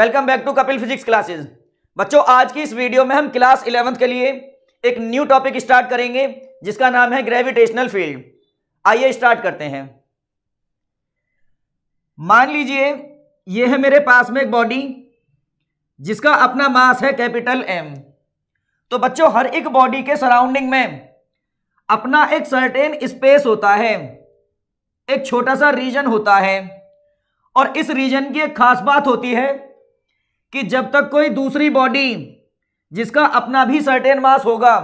Welcome back to Kapil physics classes बच्चों, आज की इस वीडियो में हम क्लास इलेवंथ के लिए एक न्यू टॉपिक स्टार्ट करेंगे, जिसका नाम है ग्रेविटेशनल फ़ील्ड आइए स्टार्ट करते हैं। मान लीजिए यह है मेरे पास में एक बॉडी जिसका अपना मास है कैपिटल एम तो बच्चों, हर एक बॉडी के सराउंडिंग में अपना एक सर्टेन स्पेस होता है। एक छोटा सा रीजन होता है। और इस रीजन की एक खास बात होती है कि जब तक कोई दूसरी बॉडी जिसका अपना भी सर्टेन मास होगा,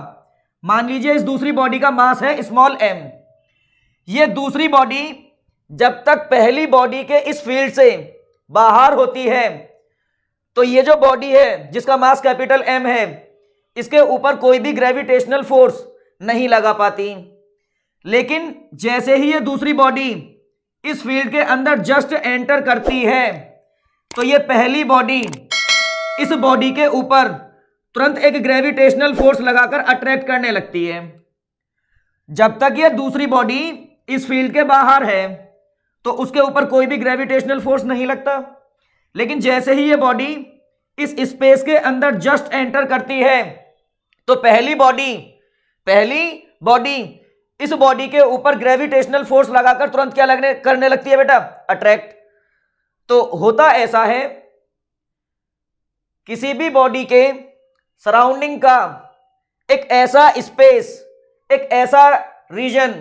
मान लीजिए इस दूसरी बॉडी का मास है स्मॉल एम ये दूसरी बॉडी जब तक पहली बॉडी के इस फ़ील्ड से बाहर होती है तो ये जो बॉडी है, जिसका मास कैपिटल एम है, इसके ऊपर कोई भी ग्रेविटेशनल फोर्स नहीं लगा पाती। लेकिन जैसे ही ये दूसरी बॉडी इस फ़ील्ड के अंदर जस्ट एंटर करती है तो ये पहली बॉडी इस बॉडी के ऊपर तुरंत एक ग्रेविटेशनल फोर्स लगाकर अट्रैक्ट करने लगती है। जब तक यह दूसरी बॉडी इस फ़ील्ड के बाहर है तो उसके ऊपर कोई भी ग्रेविटेशनल फोर्स नहीं लगता। लेकिन जैसे ही यह बॉडी इस स्पेस के अंदर जस्ट एंटर करती है तो पहली बॉडी पहली बॉडी इस बॉडी के ऊपर ग्रेविटेशनल फोर्स लगाकर तुरंत क्या लगने, करने लगती है बेटा? अट्रैक्ट तो होता ऐसा है किसी भी बॉडी के सराउंडिंग का एक ऐसा स्पेस एक ऐसा रीजन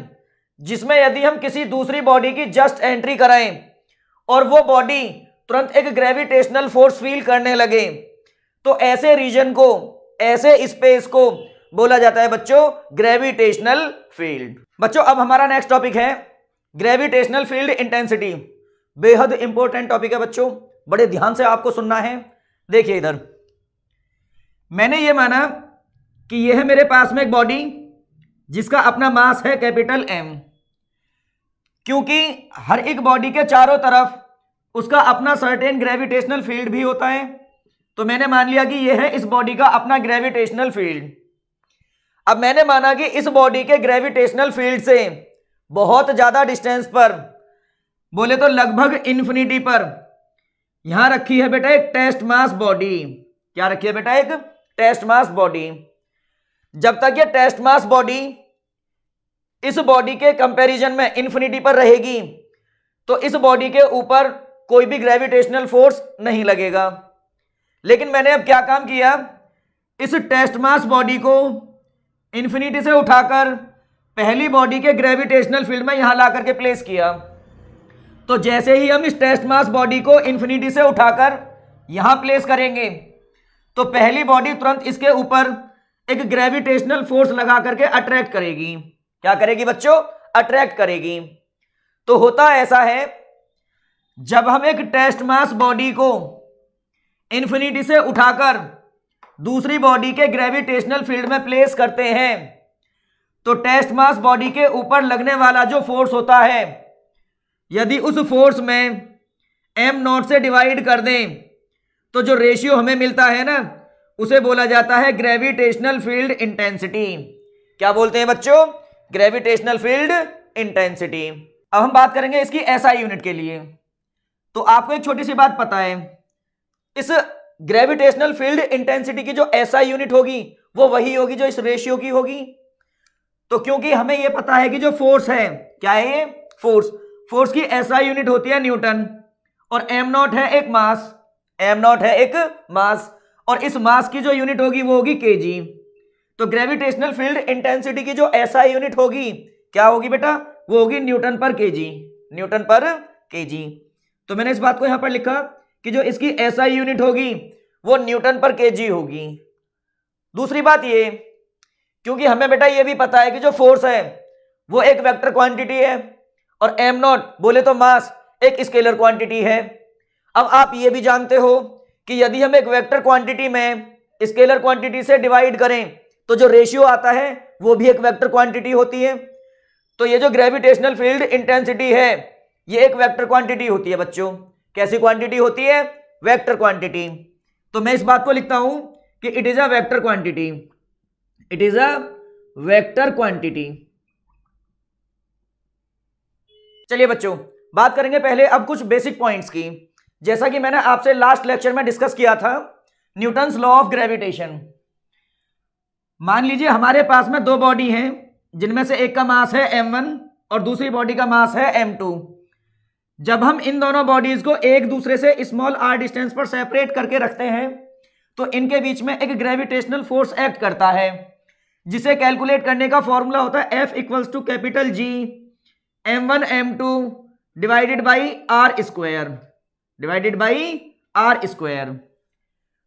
जिसमें यदि हम किसी दूसरी बॉडी की जस्ट एंट्री कराएँ और वो बॉडी तुरंत एक ग्रेविटेशनल फोर्स फील करने लगे तो ऐसे रीजन को, ऐसे स्पेस को बोला जाता है बच्चों ग्रेविटेशनल फ़ील्ड बच्चों, अब हमारा नेक्स्ट टॉपिक है ग्रेविटेशनल फ़ील्ड इंटेंसिटी बेहद इंपॉर्टेंट टॉपिक है बच्चों, बड़े ध्यान से आपको सुनना है। देखिए इधर। मैंने ये माना कि यह है मेरे पास में एक बॉडी जिसका अपना मास है कैपिटल एम क्योंकि हर एक बॉडी के चारों तरफ़ उसका अपना सर्टेन ग्रेविटेशनल फ़ील्ड भी होता है। तो मैंने मान लिया कि यह है इस बॉडी का अपना ग्रेविटेशनल फ़ील्ड अब मैंने माना कि इस बॉडी के ग्रेविटेशनल फ़ील्ड से बहुत ज़्यादा डिस्टेंस पर, बोले तो लगभग इन्फिनिटी पर यहाँ रखी है बेटा एक टेस्ट मास बॉडी। क्या रखी है बेटा एक? Test mass body. जब तक ये टेस्ट मास बॉडी इस बॉडी के कंपैरिजन में इन्फिनिटी पर रहेगी तो इस बॉडी के ऊपर कोई भी ग्रेविटेशनल फोर्स नहीं लगेगा। लेकिन मैंने अब क्या काम किया? इस टेस्ट मास बॉडी को इन्फिनिटी से उठाकर पहली बॉडी के ग्रेविटेशनल फ़ील्ड में यहाँ ला करके प्लेस किया। तो जैसे ही हम इस टेस्ट मास बॉडी को इन्फिनिटी से उठाकर यहाँ प्लेस करेंगे तो पहली बॉडी तुरंत इसके ऊपर एक ग्रेविटेशनल फोर्स लगा करके अट्रैक्ट करेगी। क्या करेगी बच्चों? अट्रैक्ट करेगी। तो होता ऐसा है, जब हम एक टेस्ट मास बॉडी को इन्फिनिटी से उठाकर दूसरी बॉडी के ग्रेविटेशनल फ़ील्ड में प्लेस करते हैं तो टेस्ट मास बॉडी के ऊपर लगने वाला जो फोर्स होता है यदि उस फोर्स में एम नॉट से डिवाइड कर दें तो जो रेशियो हमें मिलता है ना, उसे बोला जाता है ग्रेविटेशनल फ़ील्ड इंटेंसिटी क्या बोलते हैं बच्चों? ग्रेविटेशनल फ़ील्ड इंटेंसिटी अब हम बात करेंगे इसकी एसआई यूनिट के लिए। तो आपको एक छोटी सी बात पता है, इस ग्रेविटेशनल फ़ील्ड इंटेंसिटी की जो ऐसा यूनिट होगी, वो वही होगी जो इस रेशियो की होगी। तो क्योंकि हमें यह पता है कि जो फोर्स है, क्या है ये? फोर्स फोर्स की ऐसा यूनिट होती है न्यूटन, और एम नॉट है एक मास एम नॉट है एक मास, और इस मास की जो यूनिट होगी वो होगी के जी तो ग्रेविटेशनल फ़ील्ड इंटेंसिटी की जो ऐसा यूनिट होगी, क्या होगी बेटा? वो होगी न्यूटन पर के जी न्यूटन पर के जी तो मैंने इस बात को यहाँ पर लिखा कि जो इसकी एसआई यूनिट होगी, वो न्यूटन पर केजी होगी. दूसरी बात ये, क्योंकि हमें बेटा ये भी पता है कि जो फोर्स है, वो एक वेक्टर क्वांटिटी है. और एम नॉट बोले तो मास एक स्केलर क्वांटिटी है। अब आप ये भी जानते हो कि यदि हम एक वेक्टर क्वांटिटी में स्केलर क्वांटिटी से डिवाइड करें तो जो रेशियो आता है, वो भी एक वेक्टर क्वांटिटी होती है। तो ये जो ग्रेविटेशनल फ़ील्ड इंटेंसिटी है, ये एक वेक्टर क्वांटिटी होती है बच्चों। कैसी क्वांटिटी होती है? वेक्टर क्वांटिटी तो मैं इस बात को लिखता हूँ कि it is a vector quantity it is a vector quantity चलिए बच्चों, बात करेंगे पहले अब कुछ बेसिक पॉइंट्स की। जैसा कि मैंने आपसे लास्ट लेक्चर में डिस्कस किया था न्यूटन्स लॉ ऑफ़ ग्रेविटेशन मान लीजिए हमारे पास में दो बॉडी हैं, जिनमें से एक का मास है m1 और दूसरी बॉडी का मास है m2 जब हम इन दोनों बॉडीज को एक दूसरे से स्मॉल आर डिस्टेंस पर सेपरेट करके रखते हैं तो इनके बीच में एक ग्रेविटेशनल फोर्स एक्ट करता है, जिसे कैलकुलेट करने का फॉर्मूला होता है F equals to capital G M one M two divided by R square divided by R square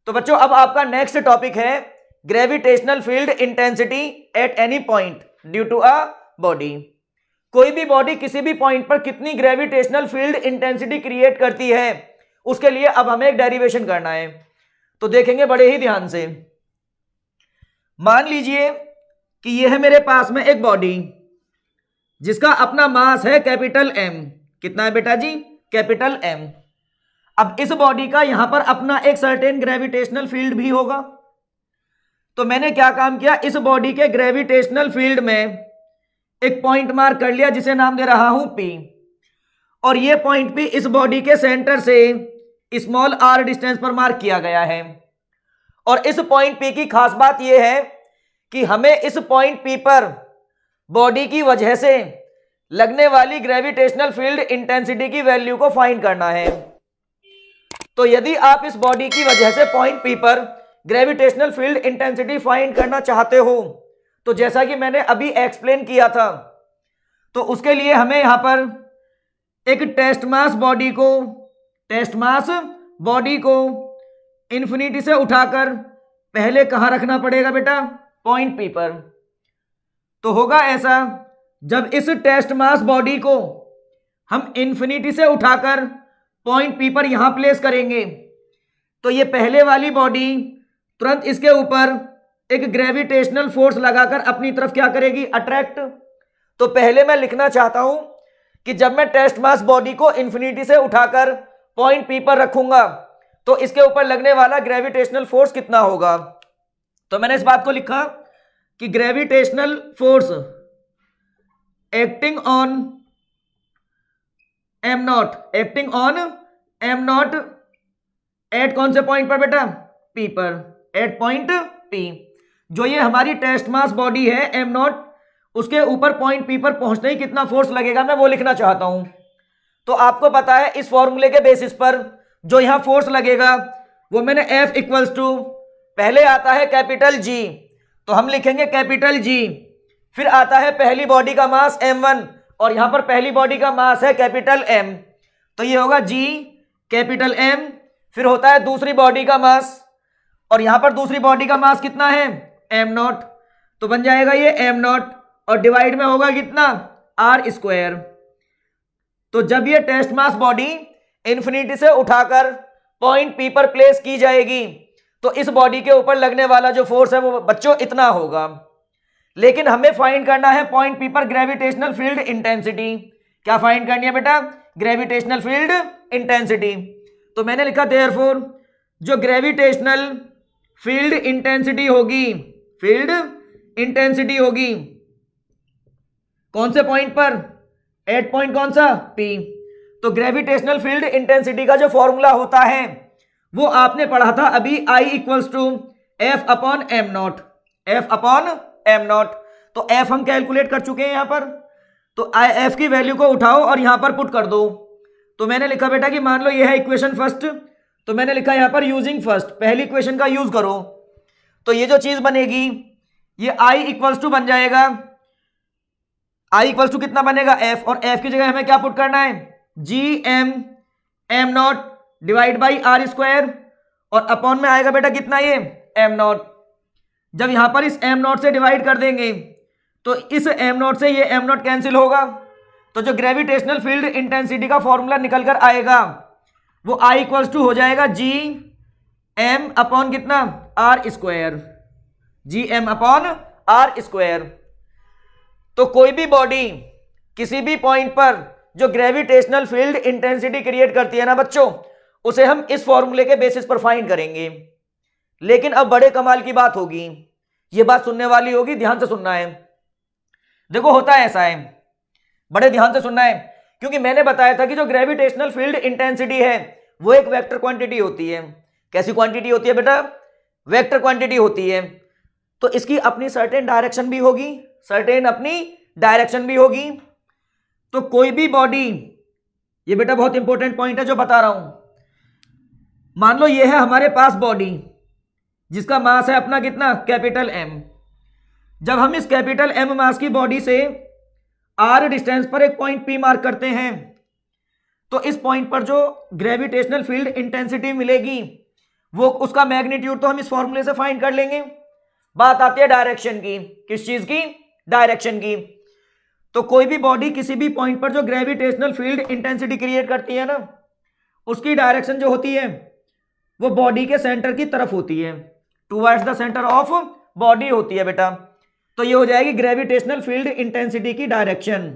तो बच्चों, अब आपका नेक्स्ट टॉपिक है gravitational field intensity at any point due to a body कोई भी बॉडी किसी भी पॉइंट पर कितनी ग्रेविटेशनल फ़ील्ड इंटेंसिटी क्रिएट करती है, उसके लिए अब हमें एक डेरिवेशन करना है। तो देखेंगे बड़े ही ध्यान से। मान लीजिए कि यह है मेरे पास में एक बॉडी जिसका अपना मास है कैपिटल एम कितना है बेटा जी? कैपिटल एम अब इस बॉडी का यहाँ पर अपना एक सर्टेन ग्रेविटेशनल फ़ील्ड भी होगा। तो मैंने क्या काम किया? इस बॉडी के ग्रेविटेशनल फ़ील्ड में एक पॉइंट मार्क कर लिया, जिसे नाम दे रहा हूँ पी और ये पॉइंट भी इस बॉडी के सेंटर से स्मॉल आर डिस्टेंस पर मार्क किया गया है। और इस पॉइंट पी की खास बात यह है कि हमें इस पॉइंट पी पर बॉडी की वजह से लगने वाली ग्रेविटेशनल फ़ील्ड इंटेंसिटी की वैल्यू को फाइंड करना है। तो यदि आप इस बॉडी की वजह से पॉइंट पी पर ग्रेविटेशनल फ़ील्ड इंटेंसिटी फाइंड करना चाहते हो तो जैसा कि मैंने अभी एक्सप्लेन किया था तो उसके लिए हमें यहाँ पर एक टेस्ट मास बॉडी को टेस्ट मास बॉडी को इंफिनिटी से उठाकर पहले कहाँ रखना पड़ेगा बेटा? पॉइंट पी पर। तो होगा ऐसा, जब इस टेस्ट मास बॉडी को हम इंफिनिटी से उठाकर पॉइंट पी पर यहाँ प्लेस करेंगे तो ये पहले वाली बॉडी तुरंत इसके ऊपर एक ग्रेविटेशनल फोर्स लगाकर अपनी तरफ़ क्या करेगी? अट्रैक्ट तो पहले मैं लिखना चाहता हूँ कि जब मैं टेस्ट मास बॉडी को इंफिनिटी से उठाकर पॉइंट पी पर रखूँगा तो इसके ऊपर लगने वाला ग्रेविटेशनल फोर्स कितना होगा? तो मैंने इस बात को लिखा कि gravitational force acting on M naught acting on M naught at कौन से पॉइंट पर बेटा? पी पर एट पॉइंट पी जो ये हमारी टेस्ट मास बॉडी है एम नॉट उसके ऊपर पॉइंट पी पर पहुँचने ही कितना फोर्स लगेगा मैं वो लिखना चाहता हूँ। तो आपको पता है, इस फॉर्मूले के बेसिस पर जो यहाँ फोर्स लगेगा, वो मैंने एफ़ इक्वल्स टू पहले आता है कैपिटल जी तो हम लिखेंगे कैपिटल जी फिर आता है पहली बॉडी का मास एम वन और यहाँ पर पहली बॉडी का मास है कैपिटल एम तो ये होगा जी कैपिटल एम फिर होता है दूसरी बॉडी का मास और यहाँ पर दूसरी बॉडी का मास कितना है? एम नॉट तो बन जाएगा ये एम नॉट और डिवाइड में होगा कितना? आर स्क्वायर तो जब ये टेस्ट मास बॉडी इंफिनिटी से उठाकर पॉइंट पी पर प्लेस की जाएगी तो इस बॉडी के ऊपर लगने वाला जो फोर्स है वो बच्चों इतना होगा। लेकिन हमें फाइंड करना है पॉइंट पी पर ग्रेविटेशनल फ़ील्ड इंटेंसिटी क्या फाइंड करनी है बेटा? ग्रेविटेशनल फ़ील्ड इंटेंसिटी तो मैंने लिखा देयर जो ग्रेविटेशनल फ़ील्ड इंटेंसिटी होगी फ़ील्ड इंटेंसिटी होगी, कौन से पॉइंट पर? एट पॉइंट कौन सा? पी तो ग्रेविटेशनल फ़ील्ड इंटेंसिटी का जो फॉर्मूला होता है वो आपने पढ़ा था अभी I equals to F upon M naught F upon M naught तो एफ़ हम कैलकुलेट कर चुके हैं यहाँ पर। तो आई एफ़ की वैल्यू को उठाओ और यहाँ पर पुट कर दो। तो मैंने लिखा, बेटा, कि मान लो ये है इक्वेशन फ़र्स्ट तो मैंने लिखा यहाँ पर यूजिंग फ़र्स्ट पहली इक्वेशन का यूज़ करो। तो ये जो चीज़ बनेगी, ये आई इक्वल्स टू बन जाएगा। आई इक्वल्स टू कितना बनेगा? एफ़ और एफ़ की जगह हमें क्या पुट करना है? G M M naught divide by R square और अपॉन में आएगा बेटा कितना ये? एम नॉट जब यहाँ पर इस एम नॉट से डिवाइड कर देंगे तो इस एम नॉट से ये एम नॉट कैंसिल होगा। तो जो ग्रेविटेशनल फ़ील्ड इंटेंसिटी का फॉर्मूला निकल कर आएगा, वो आई इक्वल्स टू हो जाएगा जी एम अपॉन कितना? R square G M upon R square तो कोई भी बॉडी किसी भी पॉइंट पर जो ग्रेविटेशनल फ़ील्ड इंटेंसिटी क्रिएट करती है ना बच्चों उसे हम इस फॉर्मूले के बेसिस पर फाइंड करेंगे। लेकिन अब बड़े कमाल की बात होगी। यह बात सुनने वाली होगी, ध्यान से सुनना है। देखो, होता है ऐसा है। बड़े ध्यान से सुनना है। क्योंकि मैंने बताया था कि जो ग्रेविटेशनल फ़ील्ड इंटेंसिटी है, वो एक वेक्टर क्वांटिटी होती है। कैसी क्वांटिटी होती है बेटा? वेक्टर क्वांटिटी होती है। तो इसकी अपनी सर्टेन डायरेक्शन भी होगी सर्टेन अपनी डायरेक्शन भी होगी। तो कोई भी बॉडी ये बेटा बहुत इंपॉर्टेंट पॉइंट है जो बता रहा हूँ। मान लो ये है हमारे पास बॉडी जिसका मास है अपना कितना? कैपिटल एम जब हम इस कैपिटल एम मास की बॉडी से आर डिस्टेंस पर एक पॉइंट पी मार्क करते हैं तो इस पॉइंट पर जो ग्रेविटेशनल फ़ील्ड इंटेंसिटी मिलेगी, वो उसका मैग्नीट्यूड तो हम इस फॉर्मूले से फाइंड कर लेंगे। बात आती है डायरेक्शन की। किस चीज़ की? डायरेक्शन की। तो कोई भी बॉडी किसी भी पॉइंट पर जो ग्रेविटेशनल फ़ील्ड इंटेंसिटी क्रिएट करती है ना, उसकी डायरेक्शन जो होती है वो बॉडी के सेंटर की तरफ़ होती है। Towards the centre of body होती है बेटा। तो ये हो जाएगी ग्रेविटेशनल फ़ील्ड इंटेंसिटी की डायरेक्शन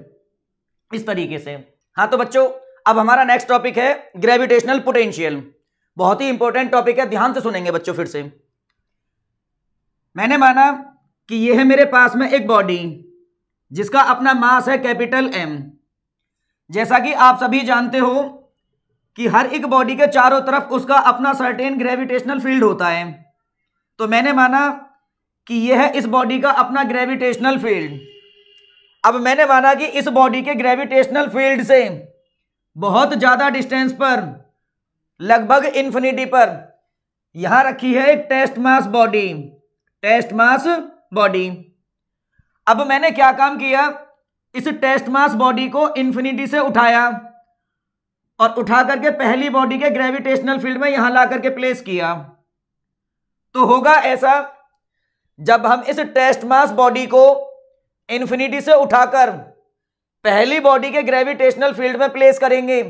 इस तरीके से। हाँ तो बच्चों, अब हमारा नेक्स्ट टॉपिक है ग्रेविटेशनल पोटेंशियल बहुत ही इंपॉर्टेंट टॉपिक है, ध्यान से सुनेंगे बच्चों फिर से। मैंने माना कि यह है मेरे पास में एक बॉडी जिसका अपना मास है कैपिटल एम जैसा कि आप सभी जानते हो कि हर एक बॉडी के चारों तरफ़ उसका अपना सर्टेन ग्रेविटेशनल फ़ील्ड होता है। तो मैंने माना कि यह है इस बॉडी का अपना ग्रेविटेशनल फ़ील्ड अब मैंने माना कि इस बॉडी के ग्रेविटेशनल फ़ील्ड से बहुत ज़्यादा डिस्टेंस पर, लगभग इन्फिनिटी पर, यहाँ रखी है एक test mass body test mass body अब मैंने क्या काम किया? इस टेस्ट मास बॉडी को इंफिनिटी से उठाया। और उठा करके पहली बॉडी के ग्रेविटेशनल फ़ील्ड में यहाँ ला करके प्लेस किया। तो होगा ऐसा, जब हम इस टेस्ट मास बॉडी को इंफिनिटी से उठाकर पहली बॉडी के ग्रेविटेशनल फ़ील्ड में प्लेस करेंगे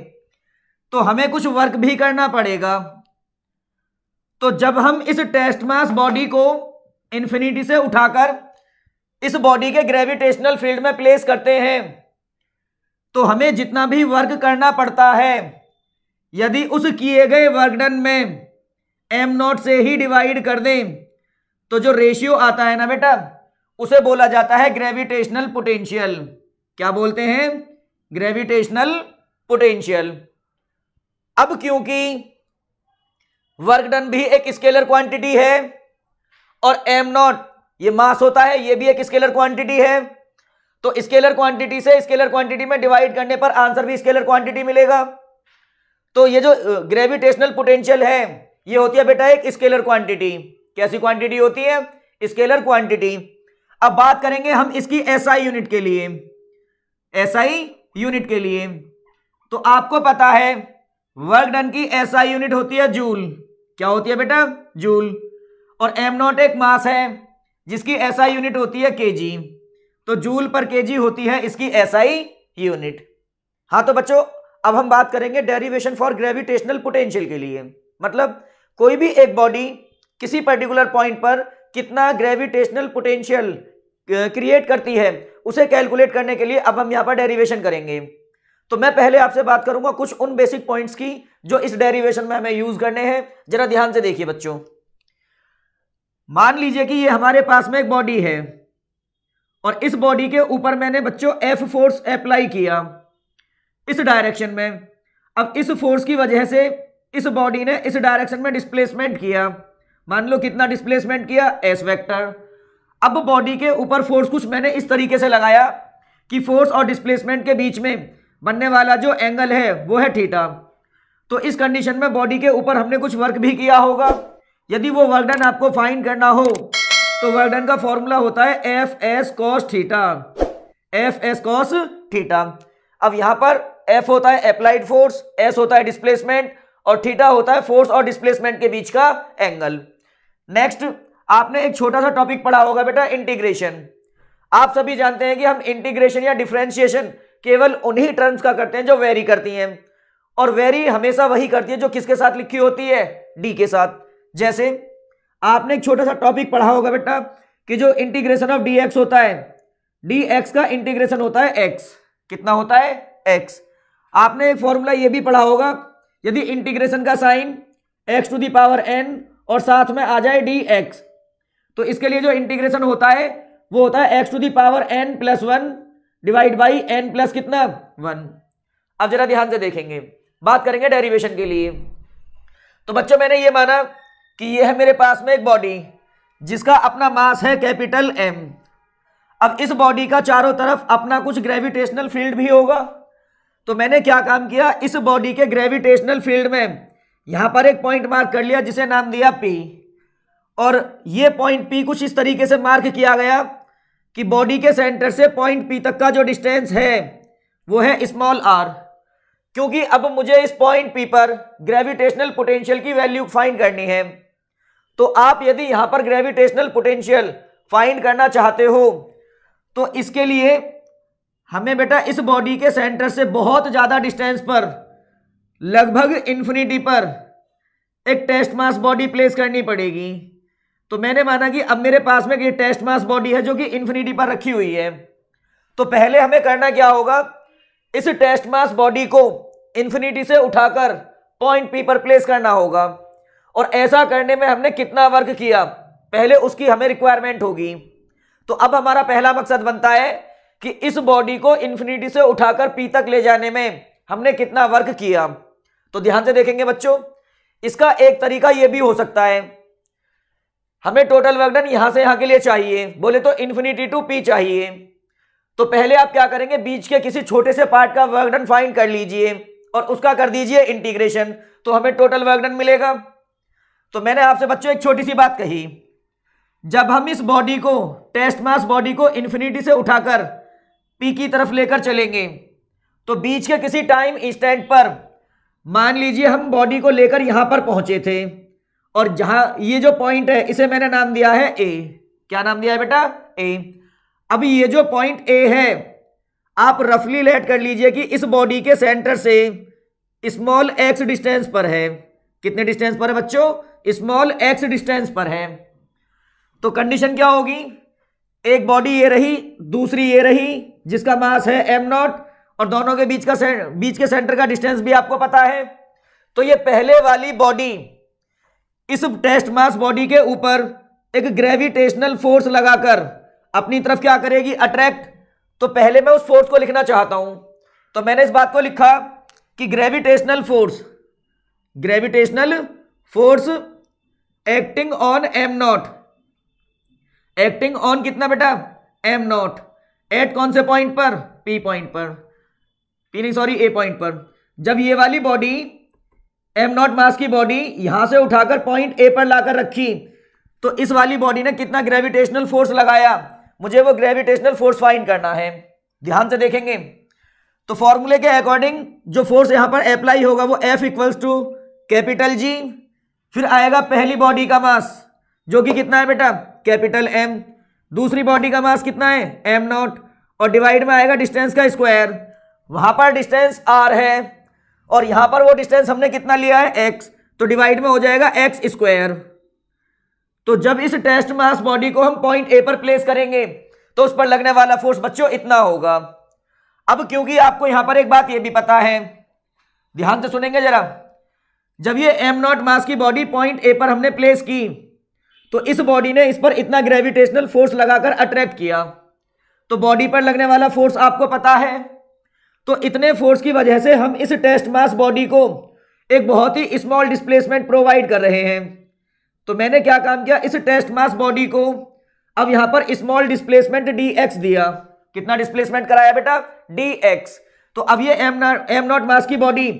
तो हमें कुछ वर्क भी करना पड़ेगा। तो जब हम इस टेस्ट मास बॉडी को इंफिनिटी से उठाकर इस बॉडी के ग्रेविटेशनल फ़ील्ड में प्लेस करते हैं तो हमें जितना भी वर्क करना पड़ता है, यदि उस किए गए वर्क डन में एम नॉट से ही डिवाइड कर दें तो जो रेशियो आता है ना बेटा, उसे बोला जाता है ग्रेविटेशनल पोटेंशियल क्या बोलते हैं? ग्रेविटेशनल पोटेंशियल अब क्योंकि वर्क डन भी एक स्केलर क्वांटिटी है, और एम नॉट ये मास होता है, ये भी एक स्केलर क्वांटिटी है तो स्केलर क्वांटिटी से स्केलर क्वांटिटी में डिवाइड करने पर आंसर भी स्केलर क्वांटिटी मिलेगा। तो ये जो ग्रेविटेशनल पोटेंशियल है, ये होती है बेटा एक स्केलर क्वांटिटी। कैसी क्वांटिटी होती है? Scalar quantity. अब बात करेंगे हम इसकी एसआई यूनिट के लिए। एसआई यूनिट के लिए। तो आपको पता है वर्क डन की एसआई यूनिट होती है जूल। क्या होती है बेटा? जूल। और एम नॉट एक मास है, जिसकी एसआई यूनिट होती है केजी। तो जूल पर केजी होती है इसकी एसआई यूनिट हाँ तो बच्चों, अब हम बात करेंगे डेरिवेशन फॉर ग्रेविटेशनल पोटेंशियल के लिए। मतलब कोई भी एक बॉडी किसी पर्टिकुलर पॉइंट पर कितना ग्रेविटेशनल पोटेंशियल क्रिएट करती है, उसे कैलकुलेट करने के लिए अब हम यहाँ पर डेरिवेशन करेंगे। तो मैं पहले आपसे बात करूँगा कुछ उन बेसिक पॉइंट्स की जो इस डेरिवेशन में हमें यूज़ करने हैं। जरा ध्यान से देखिए बच्चों। मान लीजिए कि ये हमारे पास में एक बॉडी है। और इस बॉडी के ऊपर मैंने बच्चों एफ़ फोर्स अप्लाई किया। इस डायरेक्शन में। अब इस फोर्स की वजह से इस बॉडी ने इस डायरेक्शन में डिस्प्लेसमेंट किया। मान लो कितना डिस्प्लेसमेंट किया? एस वेक्टर अब बॉडी के ऊपर फोर्स कुछ मैंने इस तरीके से लगाया कि फोर्स और डिस्प्लेसमेंट के बीच में बनने वाला जो एंगल है, वो है थीटा तो इस कंडीशन में बॉडी के ऊपर हमने कुछ वर्क भी किया होगा। यदि वो वर्कडन आपको फाइन करना हो तो वर्कडन का फॉर्मूला होता है F S cos theta F S cos theta अब यहाँ पर एफ़ होता है अप्लाइड फोर्स एस होता है डिस्प्लेसमेंट और थीटा होता है फोर्स और डिस्प्लेसमेंट के बीच का एंगल नेक्स्ट आपने एक छोटा सा टॉपिक पढ़ा होगा बेटा इंटीग्रेशन आप सभी जानते हैं कि हम इंटीग्रेशन या डिफ्रेंशिएशन केवल उन्हीं टर्म्स का करते हैं जो वेरी करती हैं। और वेरी हमेशा वही करती है जो किसके साथ लिखी होती है? डी के साथ। जैसे आपने एक छोटा सा टॉपिक पढ़ा होगा बेटा, कि जो इंटीग्रेशन ऑफ़ डी एक्स होता है डी एक्स का इंटीग्रेशन होता है एक्स कितना होता है? एक्स आपने एक फॉर्मूला ये भी पढ़ा होगा, यदि इंटीग्रेशन का sign x to the power n और साथ में आ जाए डी एक्स तो इसके लिए जो इंटीग्रेशन होता है, वो होता है x to the power n plus one divide by n plus कितना? वन अब जरा ध्यान से देखेंगे। बात करेंगे डेरिवेशन के लिए। तो बच्चों, मैंने ये माना कि ये है मेरे पास में एक बॉडी जिसका अपना मास है कैपिटल एम अब इस बॉडी का चारों तरफ़ अपना कुछ ग्रेविटेशनल फ़ील्ड भी होगा। तो मैंने क्या काम किया? इस बॉडी के ग्रेविटेशनल फ़ील्ड में यहाँ पर एक पॉइंट मार्क कर लिया, जिसे नाम दिया पी और ये पॉइंट पी कुछ इस तरीके से मार्क किया गया कि बॉडी के सेंटर से पॉइंट पी तक का जो डिस्टेंस है, वो है स्मॉल आर क्योंकि अब मुझे इस पॉइंट पी पर ग्रेविटेशनल पोटेंशियल की वैल्यू फाइंड करनी है। तो आप यदि यहाँ पर ग्रेविटेशनल पोटेंशियल फाइंड करना चाहते हो तो इसके लिए हमें बेटा इस बॉडी के सेंटर से बहुत ज़्यादा डिस्टेंस पर, लगभग इन्फिनिटी पर, एक टेस्ट मास बॉडी प्लेस करनी पड़ेगी। तो मैंने माना कि अब मेरे पास में टेस्ट मास बॉडी है जो कि इन्फिनिटी पर रखी हुई है। तो पहले हमें करना क्या होगा? इस टेस्ट मास बॉडी को इन्फिनिटी से उठाकर पॉइंट पी पर प्लेस करना होगा। और ऐसा करने में हमने कितना वर्क किया? पहले उसकी हमें रिक्वायरमेंट होगी। तो अब हमारा पहला मकसद बनता है कि इस बॉडी को इन्फिनिटी से उठाकर पी तक ले जाने में हमने कितना वर्क किया। तो ध्यान से देखेंगे बच्चों, इसका एक तरीका यह भी हो सकता है। हमें टोटल वर्क डन यहाँ से यहाँ के लिए चाहिए। बोले तो इन्फिनिटी टू पी चाहिए। तो पहले आप क्या करेंगे, बीच के किसी छोटे से पार्ट का वर्क डन फाइंड कर लीजिए और उसका कर दीजिए इंटीग्रेशन तो हमें टोटल वर्क डन मिलेगा। तो मैंने आपसे बच्चों एक छोटी सी बात कही। जब हम इस बॉडी को टेस्ट मास बॉडी को इन्फिनिटी से उठाकर पी की तरफ़ लेकर चलेंगे तो बीच के किसी टाइम इंस्टेंट पर, मान लीजिए हम बॉडी को लेकर यहाँ पर पहुँचे थे, और जहाँ ये जो पॉइंट है, इसे मैंने नाम दिया है ए क्या नाम दिया है बेटा? ए अब ये जो पॉइंट ए है, आप रफली लेट कर लीजिए कि इस बॉडी के सेंटर से स्मॉल एक्स डिस्टेंस पर है। कितने डिस्टेंस पर है बच्चों? स्मॉल एक्स डिस्टेंस पर है। तो कंडीशन क्या होगी? एक बॉडी ये रही, दूसरी ये रही, जिसका मास है एम नॉट और दोनों के बीच का बीच के सेंटर का डिस्टेंस भी आपको पता है। तो ये पहले वाली बॉडी इस टेस्ट मास बॉडी के ऊपर एक ग्रेविटेशनल फोर्स लगाकर अपनी तरफ़ क्या करेगी? अट्रैक्ट तो पहले मैं उस फोर्स को लिखना चाहता हूँ। तो मैंने इस बात को लिखा कि gravitational force gravitational force acting on M naught acting on कितना बेटा? एम नॉट एट कौन से पॉइंट पर? पी पॉइंट पर. पी नहीं सॉरी ए पॉइंट पर. जब ये वाली बॉडी एम नॉट मास की बॉडी यहाँ से उठाकर पॉइंट ए पर लाकर रखी तो इस वाली बॉडी ने कितना ग्रेविटेशनल फोर्स लगाया? मुझे वो ग्रेविटेशनल फोर्स फाइंड करना है। ध्यान से देखेंगे। तो फॉर्मूले के अकॉर्डिंग जो फोर्स यहाँ पर अप्लाई होगा वो F equals to capital G फिर आएगा पहली बॉडी का मास जो कि कितना है बेटा? कैपिटल एम दूसरी बॉडी का मास कितना है? एम नॉट और डिवाइड में आएगा डिस्टेंस का स्क्वायर वहाँ पर डिस्टेंस आर है और यहाँ पर वो डिस्टेंस हमने कितना लिया है? एक्स तो डिवाइड में हो जाएगा एक्स स्क्वायर तो जब इस टेस्ट मास बॉडी को हम पॉइंट ए पर प्लेस करेंगे तो उस पर लगने वाला फोर्स बच्चों इतना होगा। अब क्योंकि आपको यहाँ पर एक बात ये भी पता है, ध्यान से सुनेंगे जरा। जब ये एम नॉट मास की बॉडी पॉइंट ए पर हमने प्लेस की तो इस बॉडी ने इस पर इतना ग्रेविटेशनल फोर्स लगाकर अट्रैक्ट किया। तो बॉडी पर लगने वाला फोर्स आपको पता है? तो इतने फोर्स की वजह से हम इस टेस्ट मास बॉडी को एक बहुत ही स्मॉल डिस्प्लेसमेंट प्रोवाइड कर रहे हैं। तो मैंने क्या काम किया? इस टेस्ट मास बॉडी को अब यहाँ पर स्मॉल डिस्प्लेसमेंट डी एक्स दिया। कितना डिस्प्लेसमेंट कराया बेटा? डी एक्स तो अब ये M naught M naught mass की बॉडी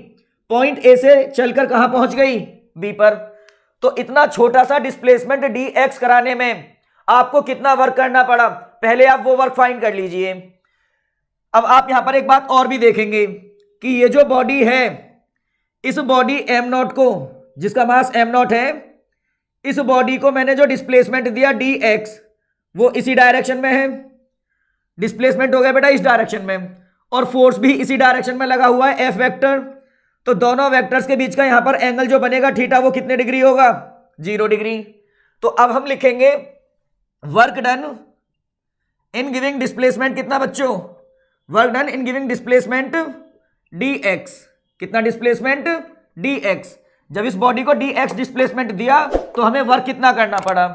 पॉइंट ए से चलकर कहाँ पहुँच गई? बी पर। तो इतना छोटा सा डिस्प्लेसमेंट डी एक्स कराने में आपको कितना वर्क करना पड़ा? पहले आप वो वर्क फाइंड कर लीजिए। अब आप यहाँ पर एक बात और भी देखेंगे कि ये जो बॉडी है, इस बॉडी एम नॉट को, जिसका मास एम नॉट है, इस बॉडी को मैंने जो डिस्प्लेसमेंट दिया डी एक्स वो इसी डायरेक्शन में है। डिस्प्लेसमेंट हो गया बेटा इस डायरेक्शन में। और फोर्स भी इसी डायरेक्शन में लगा हुआ है एफ़ वेक्टर तो दोनों वेक्टर्स के बीच का यहाँ पर एंगल जो बनेगा थीटा वो कितने डिग्री होगा? ज़ीरो डिग्री तो अब हम लिखेंगे work done in giving displacement कितना बच्चों? Work done in giving displacement D X कितना डिस्प्लेसमेंट डी एक्स जब इस बॉडी को डी एक्स डिस्प्लेसमेंट दिया तो हमें वर्क कितना करना पड़ा?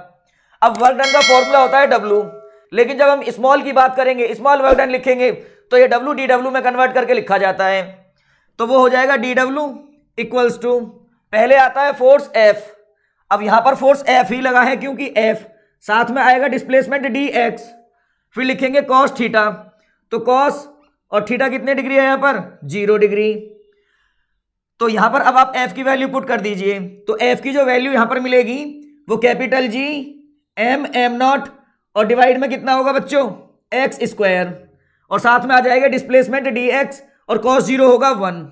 अब वर्क डन का फॉर्मूला होता है डब्लू लेकिन जब हम स्मॉल की बात करेंगे स्मॉल वर्क डन लिखेंगे तो ये डब्ल्यू डी डब्ल्यू में कन्वर्ट करके लिखा जाता है। तो वो हो जाएगा डी डब्ल्यू इक्वल्स टू पहले आता है फोर्स एफ़ अब यहाँ पर फोर्स एफ़ ही लगा है क्योंकि एफ़ साथ में आएगा डिस्प्लेसमेंट डी एक्स फिर लिखेंगे कॉस थीटा तो कॉस और थीटा कितने डिग्री है यहाँ पर? ज़ीरो डिग्री तो यहाँ पर अब आप एफ़ की वैल्यू पुट कर दीजिए। तो एफ़ की जो वैल्यू यहाँ पर मिलेगी, वो capital G M M naught और डिवाइड में कितना होगा बच्चों? एक्स स्क्वायर और साथ में आ जाएगा डिस्प्लेसमेंट डी एक्स और कॉस ज़ीरो होगा वन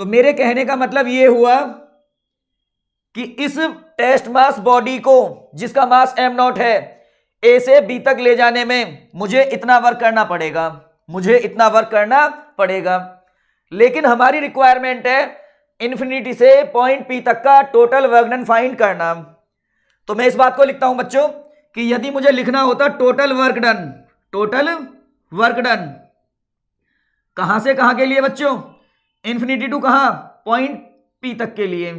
तो मेरे कहने का मतलब ये हुआ कि इस टेस्ट मास बॉडी को, जिसका मास एम नॉट है ए से बी तक ले जाने में मुझे इतना वर्क करना पड़ेगा। मुझे इतना वर्क करना पड़ेगा। लेकिन हमारी रिक्वायरमेंट है इन्फिनिटी से पॉइंट पी तक का टोटल वर्क डन फाइंड करना। तो मैं इस बात को लिखता हूँ बच्चों कि यदि मुझे लिखना होता total work done total work done कहाँ से कहाँ के लिए बच्चों? इन्फिनिटी टू कहाँ? पॉइंट पी तक के लिए।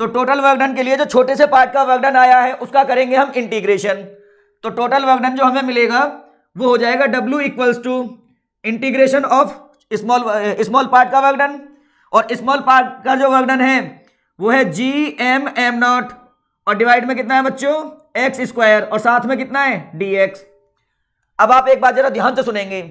तो टोटल वर्क डन के लिए जो छोटे से पार्ट का वर्क डन आया है, उसका करेंगे हम इंटीग्रेशन तो टोटल वर्क डन जो हमें मिलेगा, वो हो जाएगा W equals to integration of small small part का वर्क डन और स्मॉल पार्ट का जो वर्क डन है, वो है जी एम एम नॉट। और डिवाइड में कितना है बच्चों? एक्स स्क्वायर और साथ में कितना है? डी एक्स अब आप एक बात जरा ध्यान से सुनेंगे।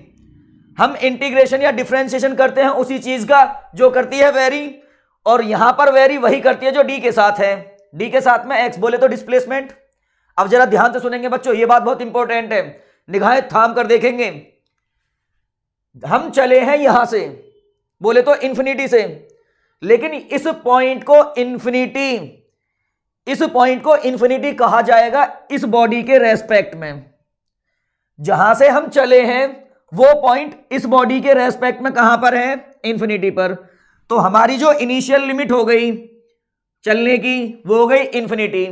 हम इंटीग्रेशन या डिफ्रेंशिएशन करते हैं उसी चीज़ का, जो करती है वेरी और यहाँ पर वेरी वही करती है जो डी के साथ है। डी के साथ में एक्स बोले तो डिस्प्लेसमेंट अब जरा ध्यान से सुनेंगे बच्चों, ये बात बहुत इंपॉर्टेंट है। निगाहें थाम कर देखेंगे। हम चले हैं यहाँ से, बोले तो इंफिनिटी से। लेकिन इस पॉइंट को इंफिनिटी इस पॉइंट को इंफिनिटी कहा जाएगा इस बॉडी के रेस्पेक्ट में। जहाँ से हम चले हैं वो पॉइंट इस बॉडी के रेस्पेक्ट में कहाँ पर है? इंफिनिटी पर। तो हमारी जो इनिशियल लिमिट हो गई, चलने की, वो हो गई इंफिनिटी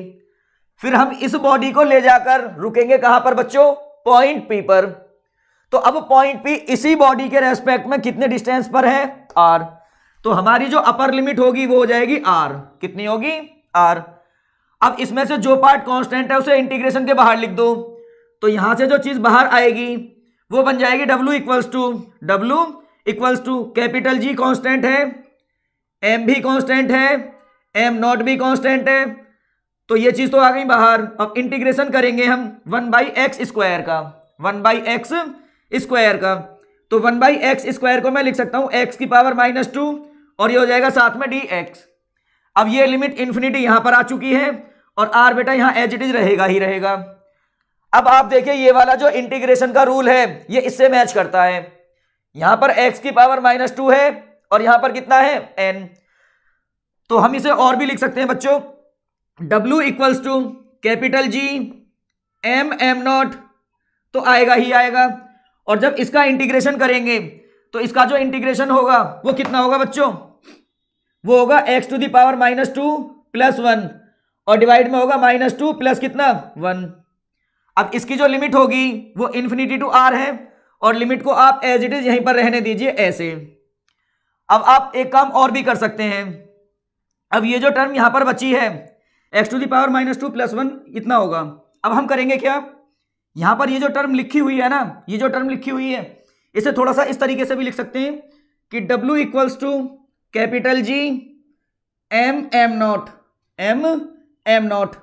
फिर हम इस बॉडी को ले जाकर रुकेंगे कहाँ पर बच्चों? पॉइंट पी पर। तो अब पॉइंट पी इसी बॉडी के रेस्पेक्ट में कितने डिस्टेंस पर है? आर तो हमारी जो अपर लिमिट होगी, वो हो जाएगी आर कितनी होगी? आर अब इसमें से जो पार्ट कांस्टेंट है, उसे इंटीग्रेशन के बाहर लिख दो। तो यहाँ से जो चीज़ बाहर आएगी वो बन जाएगी W equals to W equals to capital G constant है एम भी कांस्टेंट है एम नॉट भी कांस्टेंट है। तो ये चीज़ तो आ गई बाहर। अब इंटीग्रेशन करेंगे हम वन बाई एक्स स्क्वायर का वन बाई एक्स स्क्वायर का। तो वन बाई एक्स स्क्वायर को मैं लिख सकता हूँ एक्स की पावर माइनस टू और ये हो जाएगा साथ में डी एक्स अब ये लिमिट इंफिनिटी यहाँ पर आ चुकी है, और आर बेटा यहाँ एज इट इज़ रहेगा ही रहेगा। अब आप देखिए, ये वाला जो इंटीग्रेशन का रूल है, ये इससे मैच करता है। यहाँ पर x की पावर माइनस टू है, और यहाँ पर कितना है? n तो हम इसे और भी लिख सकते हैं, बच्चों। w equals to capital G M M naught तो आएगा ही आएगा। और जब इसका इंटीग्रेशन करेंगे तो इसका जो इंटीग्रेशन होगा, वो कितना होगा, बच्चों? वो होगा x to the power minus two plus one और डिवाइड में होगा माइनस टू प्लस कितना? वन अब इसकी जो लिमिट होगी, वो इन्फिनिटी टू आर है, और लिमिट को आप एज इट इज़ यहीं पर रहने दीजिए, ऐसे। अब आप एक काम और भी कर सकते हैं। अब ये जो टर्म यहाँ पर बची है x to the power minus two plus one इतना होगा। अब हम करेंगे क्या? यहाँ पर ये जो टर्म लिखी हुई है ना, ये जो टर्म लिखी हुई है, इसे थोड़ा सा इस तरीके से भी लिख सकते हैं कि W equals to capital G M M naught M M naught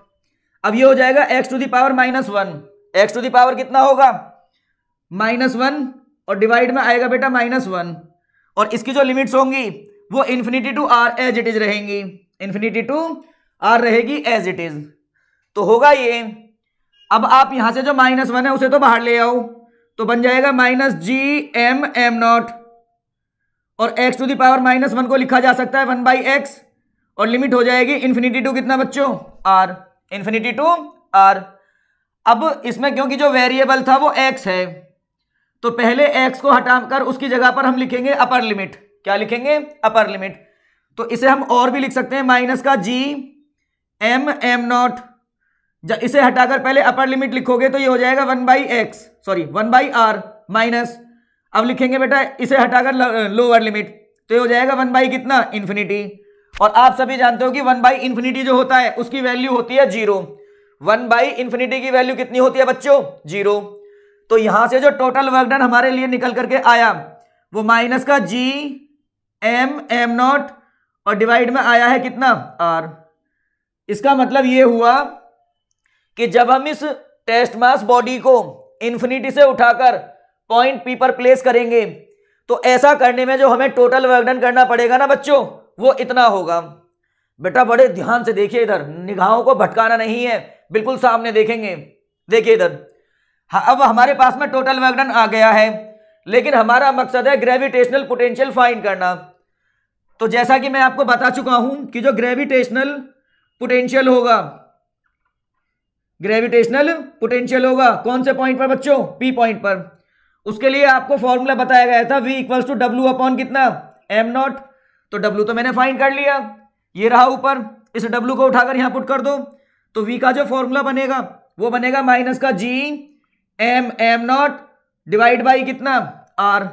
अब ये हो जाएगा x to the power minus one x to the power कितना होगा? माइनस वन और डिवाइड में आएगा बेटा माइनस वन और इसकी जो लिमिट्स होंगी, वो infinity to R as it is रहेंगी. इन्फिनिटी टू आर रहेगी एज इट इज़ तो होगा ये। अब आप यहाँ से जो माइनस वन है, उसे तो बाहर ले आओ। तो बन जाएगा minus G M M naught और x to the power minus one को लिखा जा सकता है वन बाई एक्स और लिमिट हो जाएगी इन्फिनिटी टू कितना बच्चों? R infinity to R. अब इसमें क्योंकि जो वेरिएबल था वो एक्स है तो पहले एक्स को हटाकर उसकी जगह पर हम लिखेंगे अपर लिमिट क्या लिखेंगे? अपर लिमिट तो इसे हम और भी लिख सकते हैं माइनस का जी एम एम नॉट इसे हटाकर पहले अपर लिमिट लिखोगे तो ये हो जाएगा one by x sorry one by R minus अब लिखेंगे बेटा, इसे हटाकर लोअर लिमिट तो ये हो जाएगा वन बाई कितना? इन्फिनिटी और आप सभी जानते हो कि वन बाई इन्फिनिटी जो होता है, उसकी वैल्यू होती है ज़ीरो। वन बाई इन्फिनिटी की वैल्यू कितनी होती है बच्चों? ज़ीरो। तो यहाँ से जो टोटल वर्क डन हमारे लिए निकल करके आया, वो माइनस का जी एम एम नॉट, और डिवाइड में आया है कितना? आर। इसका मतलब ये हुआ कि जब हम इस टेस्ट मास बॉडी को इन्फिनिटी से उठाकर पॉइंट पी पर प्लेस करेंगे तो ऐसा करने में जो हमें टोटल वर्कडन करना पड़ेगा ना बच्चों? वो इतना होगा। बेटा बड़े ध्यान से देखिए इधर। निगाहों को भटकाना नहीं है। बिल्कुल सामने देखेंगे। देखिए इधर। हाँ, अब हमारे पास में टोटल वर्कडन आ गया है। लेकिन हमारा मकसद है ग्रेविटेशनल पोटेंशियल फाइंड करना। तो जैसा कि मैं आपको बता चुका हूँ कि जो ग्रेविटेशनल पोटेंशियल होगा ग्रेविटेशनल पोटेंशियल होगा कौन से पॉइंट पर बच्चों? पी पॉइंट पर। उसके लिए आपको फॉर्मूला बताया गया था V equals to W upon कितना? एम नॉट तो डब्ल्यू तो मैंने फाइंड कर लिया। ये रहा ऊपर। इस डब्ल्यू को उठाकर यहाँ पुट कर दो। तो वी का जो फॉर्मूला बनेगा, वो बनेगा माइनस का G M M naught divide by कितना? आर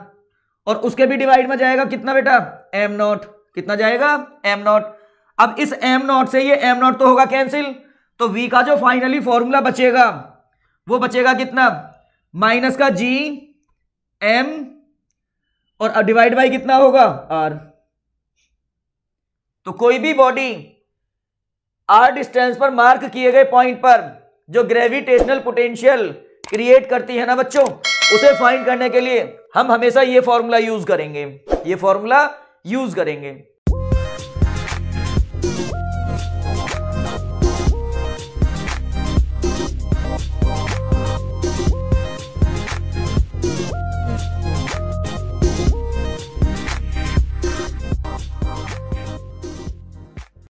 और उसके भी डिवाइड में जाएगा कितना बेटा? एम नॉट कितना जाएगा? एम नॉट अब इस एम नॉट से ये एम नॉट तो होगा कैंसिल तो वी का जो फाइनली फॉर्मूला बचेगा, वो बचेगा कितना? माइनस का जी एम और डिवाइड बाई कितना होगा? आर तो कोई भी बॉडी आर डिस्टेंस पर मार्क किए गए पॉइंट पर जो ग्रेविटेशनल पोटेंशियल क्रिएट करती है ना बच्चों, उसे फाइंड करने के लिए हम हमेशा ये फॉर्मूला यूज़ करेंगे। ये फॉर्मूला यूज़ करेंगे।